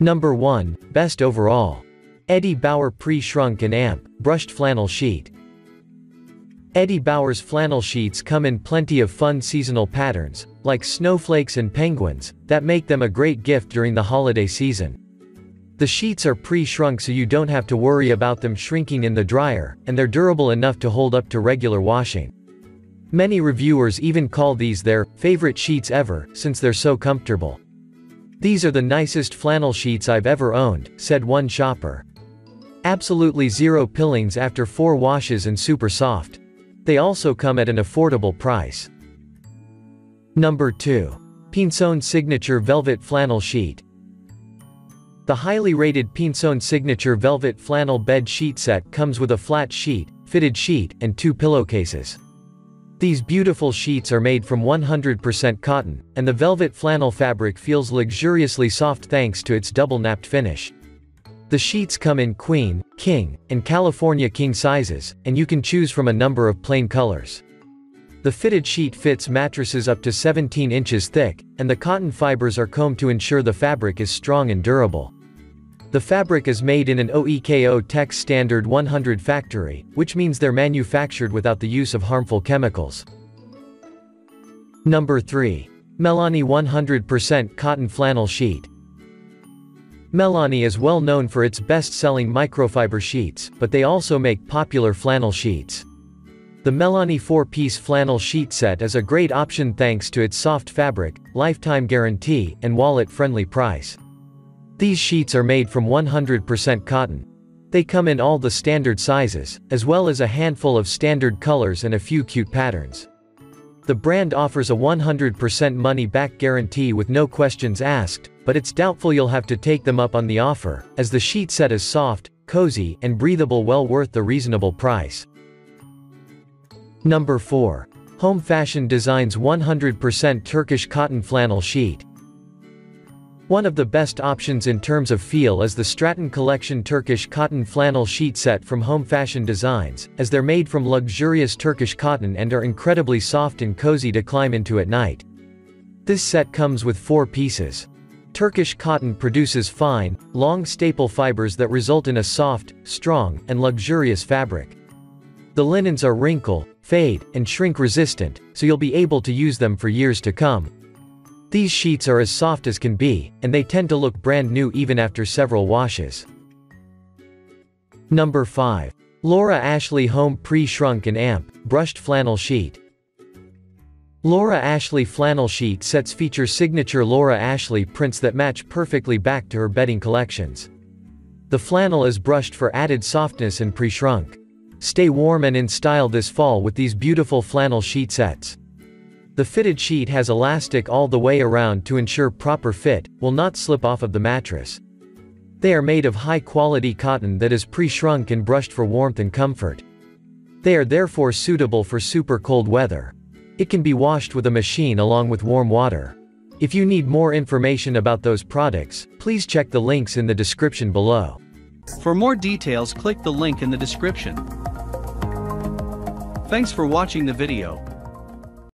Number 1, Best Overall. Eddie Bauer Pre-Shrunk and Amp, Brushed Flannel Sheet. Eddie Bauer's flannel sheets come in plenty of fun seasonal patterns, like snowflakes and penguins, that make them a great gift during the holiday season. The sheets are pre-shrunk so you don't have to worry about them shrinking in the dryer, and they're durable enough to hold up to regular washing. Many reviewers even call these their favorite sheets ever, since they're so comfortable. These are the nicest flannel sheets I've ever owned, said one shopper. Absolutely zero pillings after four washes and super soft. They also come at an affordable price. Number 2. Pinzon Signature Velvet Flannel Sheet. The highly rated Pinzon Signature Velvet Flannel Bed Sheet Set comes with a flat sheet, fitted sheet, and two pillowcases. These beautiful sheets are made from 100% cotton, and the velvet flannel fabric feels luxuriously soft thanks to its double-napped finish. The sheets come in queen, king, and California king sizes, and you can choose from a number of plain colors. The fitted sheet fits mattresses up to 17 inches thick, and the cotton fibers are combed to ensure the fabric is strong and durable. The fabric is made in an OEKO Tex Standard 100 factory, which means they're manufactured without the use of harmful chemicals. Number 3. Mellanni 100% Cotton Flannel Sheet. Mellanni is well known for its best-selling microfiber sheets, but they also make popular flannel sheets. The Mellanni 4-piece flannel sheet set is a great option thanks to its soft fabric, lifetime guarantee, and wallet-friendly price. These sheets are made from 100% cotton. They come in all the standard sizes, as well as a handful of standard colors and a few cute patterns. The brand offers a 100% money-back guarantee with no questions asked, but it's doubtful you'll have to take them up on the offer, as the sheet set is soft, cozy, and breathable well worth the reasonable price. Number 4. Home Fashion Designs 100% Turkish Cotton Flannel Sheet. One of the best options in terms of feel is the Stratton Collection Turkish Cotton Flannel Sheet Set from Home Fashion Designs, as they're made from luxurious Turkish cotton and are incredibly soft and cozy to climb into at night. This set comes with four pieces. Turkish cotton produces fine, long staple fibers that result in a soft, strong, and luxurious fabric. The linens are wrinkle, fade, and shrink resistant, so you'll be able to use them for years to come. These sheets are as soft as can be, and they tend to look brand new even after several washes. Number 5. Laura Ashley Home Pre-Shrunk and Amp, Brushed Flannel Sheet. Laura Ashley flannel sheet sets feature signature Laura Ashley prints that match perfectly back to her bedding collections. The flannel is brushed for added softness and pre-shrunk. Stay warm and in style this fall with these beautiful flannel sheet sets. The fitted sheet has elastic all the way around to ensure proper fit, will not slip off of the mattress. They are made of high-quality cotton that is pre-shrunk and brushed for warmth and comfort. They are therefore suitable for super cold weather. It can be washed with a machine along with warm water. If you need more information about those products, please check the links in the description below. For more details click the link in the description. Thanks for watching the video.